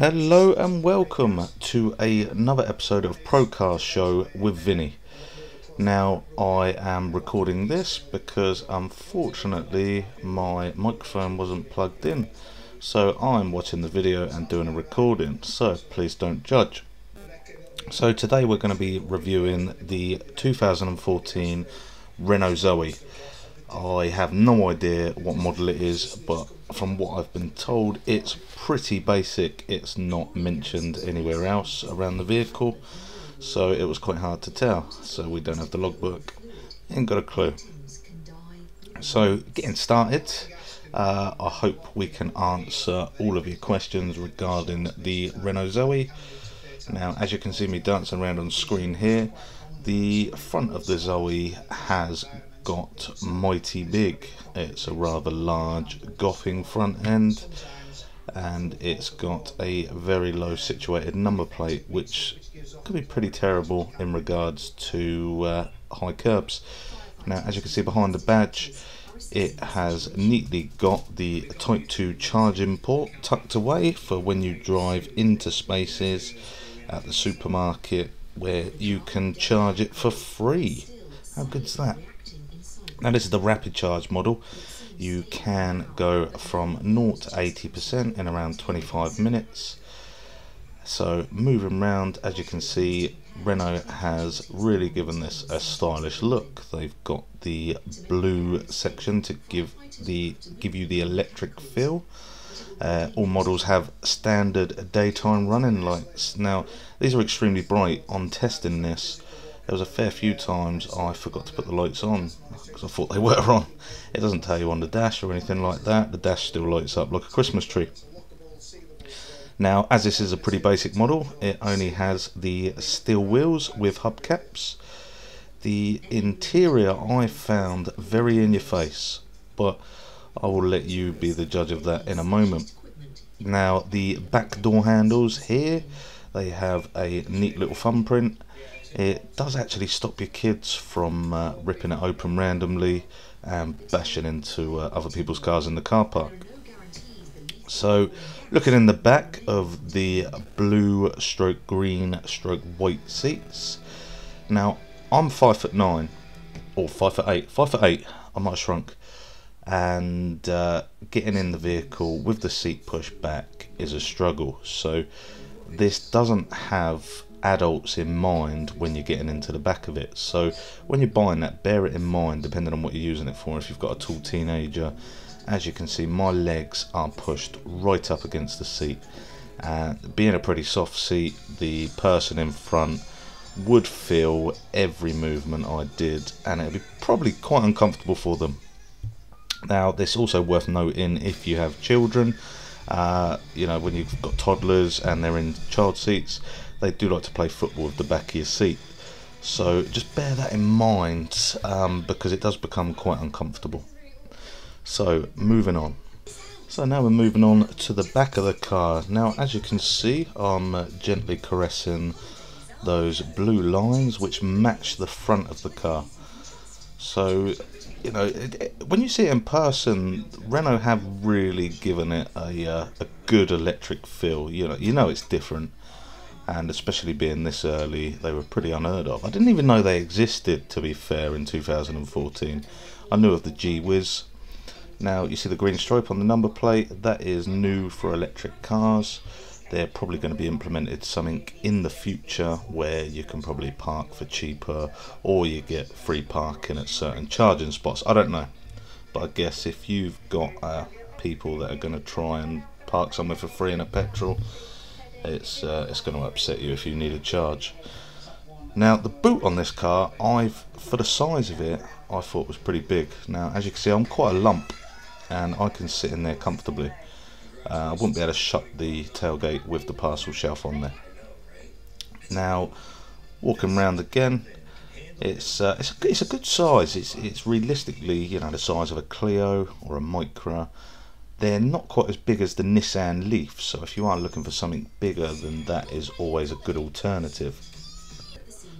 Hello and welcome to a, another episode of Procar Show with Vinny. Now, I am recording this because unfortunately my microphone wasn't plugged in, so I'm watching the video and doing a recording, so please don't judge. So, today we're going to be reviewing the 2014 Renault Zoe. I have no idea what model it is, but from what I've been told, it's pretty basic. It's not mentioned anywhere else around the vehicle, so it was quite hard to tell. So we don't have the logbook. Ain't got a clue. So getting started. Uh, I hope we can answer all of your questions regarding the Renault Zoe. Now, as you can see me dancing around on screen here, the front of the Zoe has got mighty big. It's a rather large Goffing front end and it's got a very low situated number plate which could be pretty terrible in regards to uh, high curbs. Now as you can see behind the badge it has neatly got the Type 2 charging port tucked away for when you drive into spaces at the supermarket where you can charge it for free. How good's that? Now this is the rapid charge model. You can go from 0 to 80% in around 25 minutes. So moving around, as you can see, Renault has really given this a stylish look. They've got the blue section to give the give you the electric feel. Uh, all models have standard daytime running lights. Now these are extremely bright. On testing this, there was a fair few times I forgot to put the lights on because I thought they were on. It doesn't tell you on the dash or anything like that. The dash still lights up like a Christmas tree. Now, as this is a pretty basic model, it only has the steel wheels with hubcaps. The interior I found very in your face, but I will let you be the judge of that in a moment. Now, the back door handles here, they have a neat little thumbprint it does actually stop your kids from uh, ripping it open randomly and bashing into uh, other people's cars in the car park. So, looking in the back of the blue stroke green stroke white seats. Now, I'm five foot nine, or five foot eight, five foot eight. I might have shrunk, and uh, getting in the vehicle with the seat pushed back is a struggle. So, this doesn't have adults in mind when you're getting into the back of it. So when you're buying that, bear it in mind depending on what you're using it for. If you've got a tall teenager, as you can see, my legs are pushed right up against the seat. Uh, being a pretty soft seat, the person in front would feel every movement I did, and it'd be probably quite uncomfortable for them. Now, this also worth noting if you have children. Uh, you know, when you've got toddlers and they're in child seats, they do like to play football with the back of your seat. So just bear that in mind um, because it does become quite uncomfortable. So moving on. So now we're moving on to the back of the car. Now as you can see I'm uh, gently caressing those blue lines which match the front of the car. So you know it, it, when you see it in person Renault have really given it a, uh, a good electric feel. You know you know it's different and especially being this early, they were pretty unheard of. I didn't even know they existed, to be fair, in 2014. I knew of the G-Wiz. Now, you see the green stripe on the number plate, that is new for electric cars. They're probably going to be implemented something in the future where you can probably park for cheaper or you get free parking at certain charging spots. I don't know. But I guess if you've got uh, people that are going to try and park somewhere for free in a petrol, it's uh, it's going to upset you if you need a charge. Now the boot on this car, I've for the size of it, I thought was pretty big. Now as you can see, I'm quite a lump, and I can sit in there comfortably. Uh, I wouldn't be able to shut the tailgate with the parcel shelf on there. Now walking around again, it's uh, it's a, it's a good size. It's it's realistically you know the size of a Clio or a Micra they're not quite as big as the Nissan Leaf, so if you are looking for something bigger, then that is always a good alternative.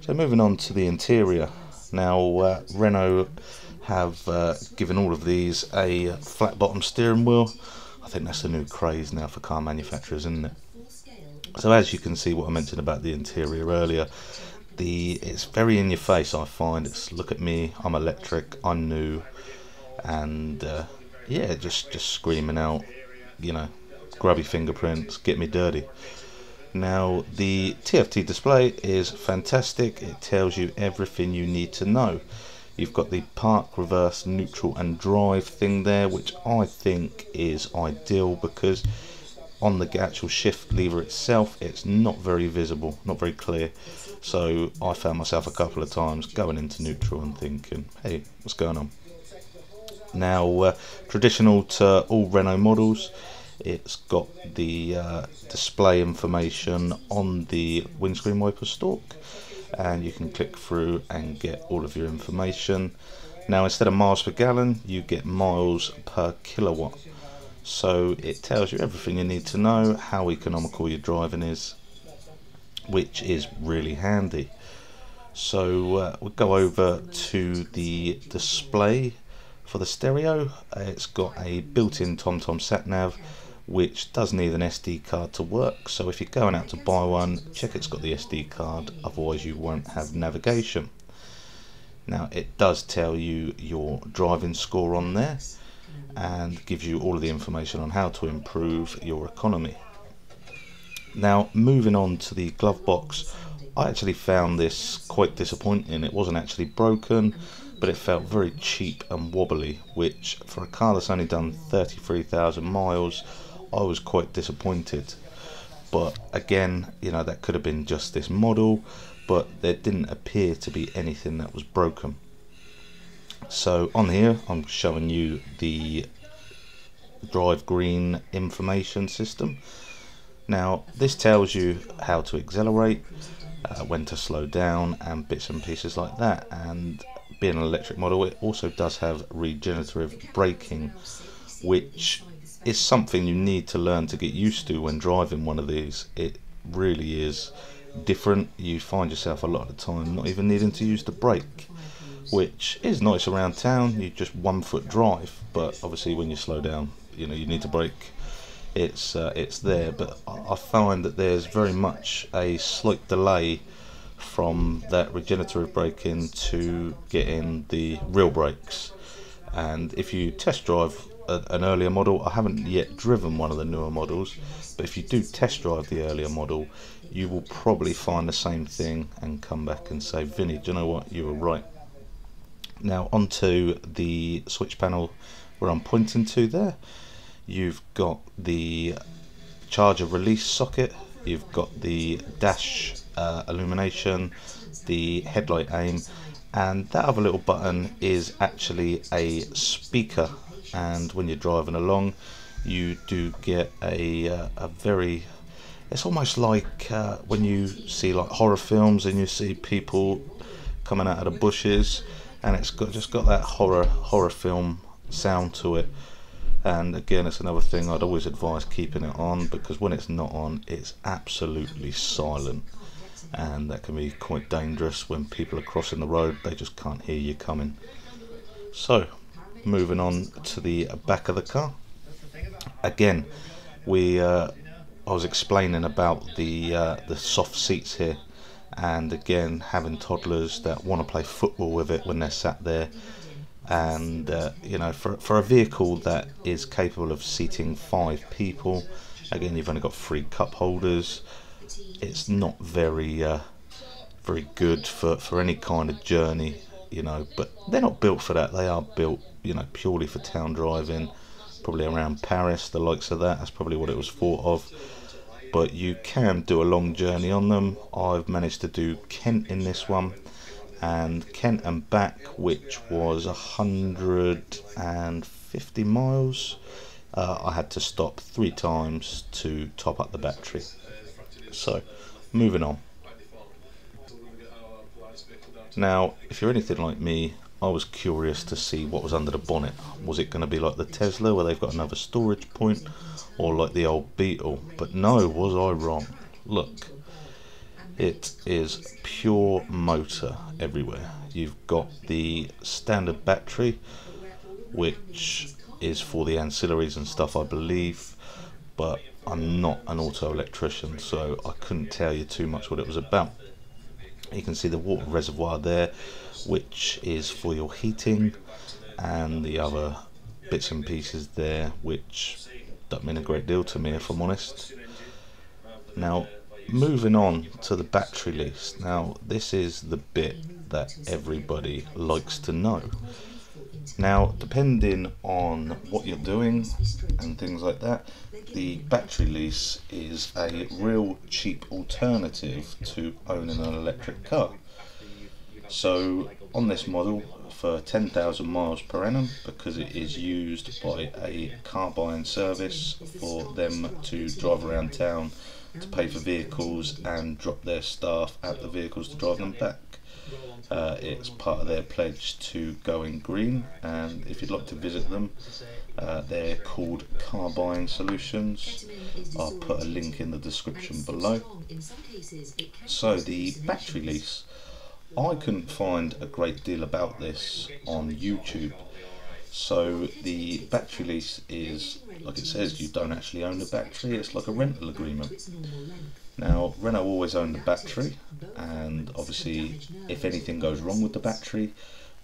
So moving on to the interior. Now, uh, Renault have uh, given all of these a flat bottom steering wheel. I think that's the new craze now for car manufacturers, isn't it? So as you can see, what I mentioned about the interior earlier, the it's very in your face. I find it's look at me, I'm electric, I'm new, and uh, yeah, just just screaming out, you know, grubby fingerprints, get me dirty. Now the TFT display is fantastic. It tells you everything you need to know. You've got the park, reverse, neutral and drive thing there, which I think is ideal because on the actual shift lever itself, it's not very visible, not very clear. So I found myself a couple of times going into neutral and thinking, hey, what's going on? Now, uh, traditional to all Renault models, it's got the uh, display information on the windscreen wiper stalk and you can click through and get all of your information. Now instead of miles per gallon you get miles per kilowatt so it tells you everything you need to know, how economical your driving is which is really handy. So uh, we'll go over to the display for the stereo. Uh, it's got a built-in TomTom sat nav which does need an SD card to work. So if you're going out to buy one check it's got the SD card otherwise you won't have navigation. Now it does tell you your driving score on there and gives you all of the information on how to improve your economy. Now moving on to the glove box I actually found this quite disappointing. It wasn't actually broken but it felt very cheap and wobbly which for a car that's only done 33,000 miles I was quite disappointed. But again, you know, that could have been just this model, but there didn't appear to be anything that was broken. So on here, I'm showing you the drive green information system. Now, this tells you how to accelerate, uh, when to slow down, and bits and pieces like that. And being an electric model, it also does have regenerative braking, which is something you need to learn to get used to when driving one of these. It really is different. You find yourself a lot of the time not even needing to use the brake, which is nice around town. You just one foot drive, but obviously when you slow down, you know you need to brake. It's uh, it's there, but I find that there's very much a slight delay from that regenerative braking to getting the real brakes. And if you test drive a, an earlier model. I haven't yet driven one of the newer models, but if you do test drive the earlier model, you will probably find the same thing and come back and say, Vinny, do you know what? You were right. Now, onto the switch panel where I'm pointing to there, you've got the charger release socket, you've got the dash uh, illumination, the headlight aim, and that other little button is actually a speaker. And when you're driving along you do get a, uh, a very it's almost like uh, when you see like horror films and you see people coming out of the bushes and it's got just got that horror horror film sound to it and again it's another thing I'd always advise keeping it on because when it's not on it's absolutely silent. And that can be quite dangerous when people are crossing the road they just can't hear you coming. So moving on to the back of the car. Again, we uh, I was explaining about the uh, the soft seats here, and again having toddlers that want to play football with it when they're sat there, and uh, you know for for a vehicle that is capable of seating five people, again you've only got three cup holders. It's not very uh, very good for for any kind of journey you know, but they're not built for that. They are built, you know, purely for town driving, probably around Paris, the likes of that. That's probably what it was thought of. But you can do a long journey on them. I've managed to do Kent in this one, and Kent and back, which was 150 miles. Uh, I had to stop three times to top up the battery. So, moving on. Now, if you're anything like me, I was curious to see what was under the bonnet. Was it going to be like the Tesla where they've got another storage point or like the old Beetle? But no, was I wrong? Look, it is pure motor everywhere. You've got the standard battery which is for the ancillaries and stuff, I believe, but I'm not an auto electrician, so I couldn't tell you too much what it was about. You can see the water reservoir there, which is for your heating, and the other bits and pieces there, which don't mean a great deal to me, if I'm honest. Now, moving on to the battery lease. Now, this is the bit that everybody likes to know. Now, depending on what you're doing and things like that, the battery lease is a real cheap alternative to owning an electric car. So, on this model, for 10,000 miles per annum, because it is used by a car buying service for them to drive around town to pay for vehicles and drop their staff at the vehicles to drive them back. Uh, it's part of their pledge to going green, and if you'd like to visit them, uh, they're called Car Buying Solutions. I'll put a link in the description below. So, the battery lease, I couldn't find a great deal about this on YouTube. So, the battery lease is, like it says, you don't actually own the battery, it's like a rental agreement. Now, Renault always owned the battery, and obviously, if anything goes wrong with the battery,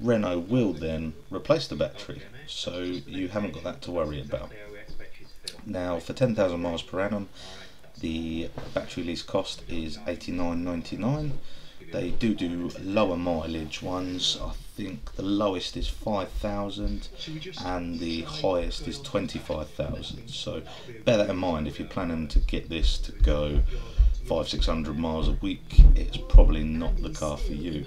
Renault will then replace the battery, so you haven't got that to worry about. Now, for 10,000 miles per annum, the battery lease cost is 89.99. They do do lower mileage ones. I think the lowest is 5,000 and the highest is 25,000. So bear that in mind if you're planning to get this to go five, six hundred miles a week. It's probably not the car for you.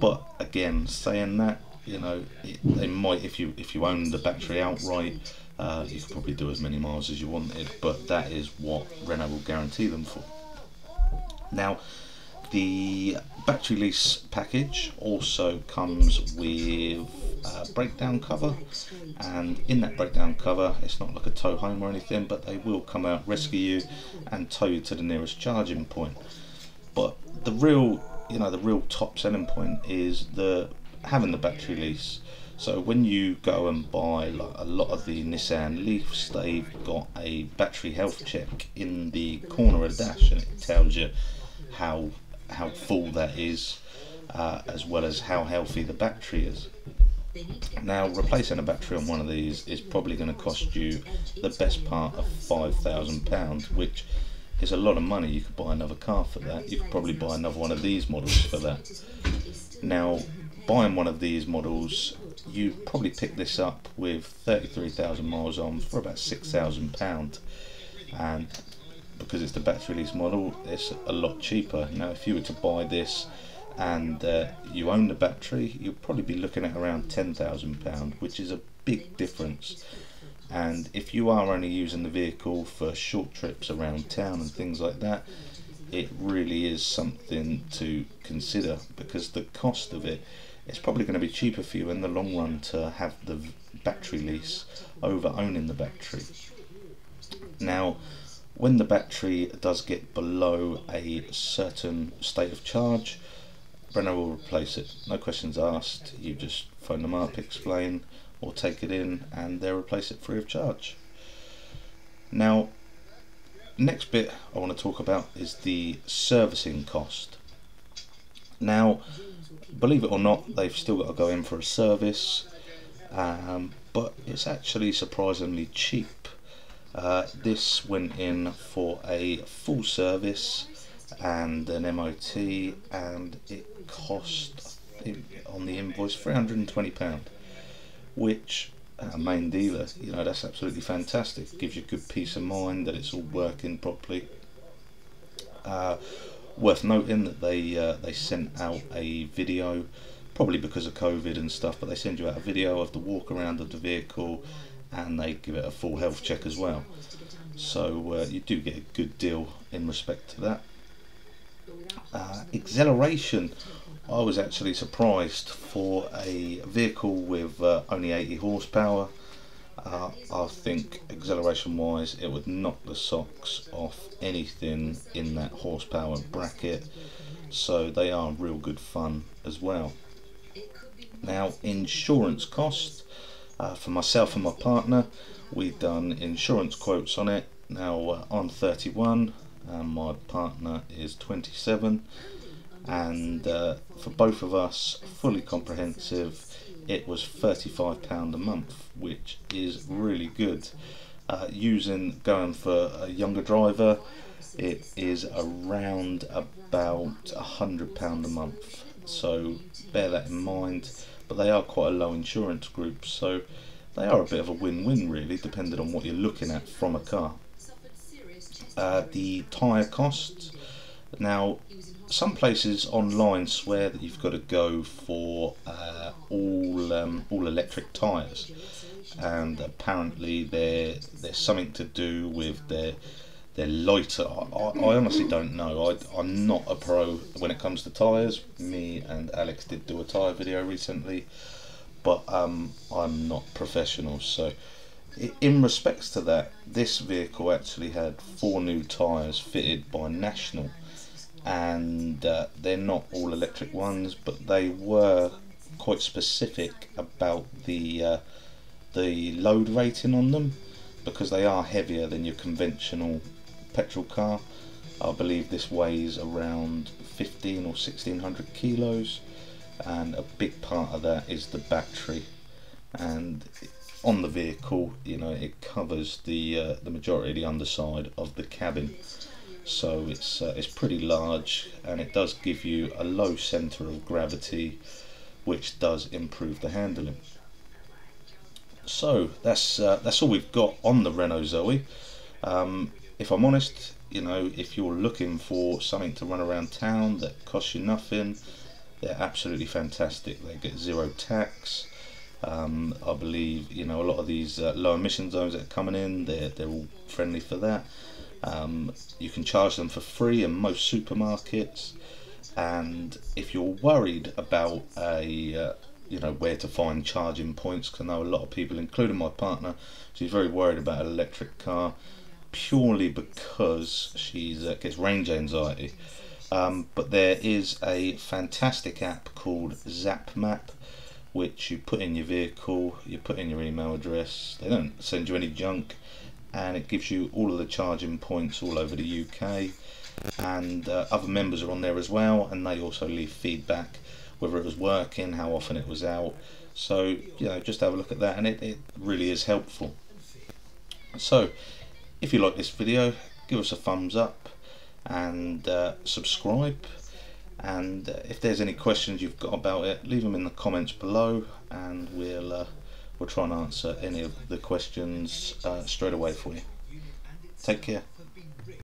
But again, saying that, you know, it, they might if you if you own the battery outright. Uh, you could probably do as many miles as you wanted, but that is what Renault will guarantee them for. Now, the battery lease package also comes with a breakdown cover, and in that breakdown cover, it's not like a tow home or anything, but they will come out, rescue you, and tow you to the nearest charging point. But the real, you know, the real top selling point is the having the battery lease. So when you go and buy like a lot of the Nissan Leafs, they've got a battery health check in the corner of the dash, and it tells you how how full that is, uh, as well as how healthy the battery is. Now, replacing a battery on one of these is probably going to cost you the best part of £5,000, which is a lot of money. You could buy another car for that. You could probably buy another one of these models for that. Now, buying one of these models, you probably pick this up with 33,000 miles on for about £6,000. And because it's the battery lease model, it's a lot cheaper. Now, if you were to buy this and uh, you own the battery, you'll probably be looking at around £10,000, which is a big difference. And if you are only using the vehicle for short trips around town and things like that, it really is something to consider because the cost of it it's probably going to be cheaper for you in the long run to have the battery lease over owning the battery. Now, when the battery does get below a certain state of charge, Renault will replace it. No questions asked. You just phone them up, explain, or take it in, and they'll replace it free of charge. Now, next bit I want to talk about is the servicing cost. Now, believe it or not, they've still got to go in for a service, um, but it's actually surprisingly cheap uh, this went in for a full service and an MOT, and it cost on the invoice £320, which a main dealer, you know, that's absolutely fantastic. Gives you good peace of mind that it's all working properly. Uh, worth noting that they uh, they sent out a video, probably because of COVID and stuff, but they send you out a video of the walk around of the vehicle and they give it a full health check as well. So uh, you do get a good deal in respect to that. Uh, acceleration, I was actually surprised for a vehicle with uh, only 80 horsepower. Uh, I think acceleration wise it would knock the socks off anything in that horsepower bracket so they are real good fun as well. Now insurance cost Uh, for myself and my partner, we've done insurance quotes on it. Now uh, I'm 31 and my partner is 27 and uh, for both of us fully comprehensive it was £35 a month which is really good. Uh, using going for a younger driver it is around about a hundred pound a month. So bear that in mind but they are quite a low insurance group so they are a bit of a win-win really depending on what you're looking at from a car. Uh, the tyre costs. Now some places online swear that you've got to go for uh, all um, all electric tyres and apparently there there's something to do with their they're lighter. I, I, honestly don't know. I, I'm not a pro when it comes to tyres. Me and Alex did do a tyre video recently, but um, I'm not professional. So, in respects to that, this vehicle actually had four new tyres fitted by National, and uh, they're not all electric ones, but they were quite specific about the uh, the load rating on them because they are heavier than your conventional petrol car. I believe this weighs around 15 or 1600 kilos and a big part of that is the battery. And on the vehicle you know it covers the uh, the majority of the underside of the cabin. So it's uh, it's pretty large and it does give you a low center of gravity which does improve the handling. So that's uh, that's all we've got on the Renault Zoe. Um, if I'm honest, you know, if you're looking for something to run around town that costs you nothing, they're absolutely fantastic. They get zero tax. Um, I believe you know a lot of these uh, low emission zones that are coming in, they're they're all friendly for that. Um, you can charge them for free in most supermarkets, and if you're worried about a uh, you know where to find charging points, because I know a lot of people, including my partner, she's very worried about an electric car purely because she uh, gets range anxiety. Um, but there is a fantastic app called ZapMap, which you put in your vehicle, you put in your email address. They don't send you any junk, and it gives you all of the charging points all over the UK. And uh, other members are on there as well, and they also leave feedback whether it was working, how often it was out. So you know, just have a look at that, and it, it really is helpful. So if you like this video, give us a thumbs up and uh, subscribe. And uh, if there's any questions you've got about it, leave them in the comments below, and we'll uh, we'll try and answer any of the questions uh, straight away for you. Take care.